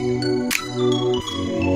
Música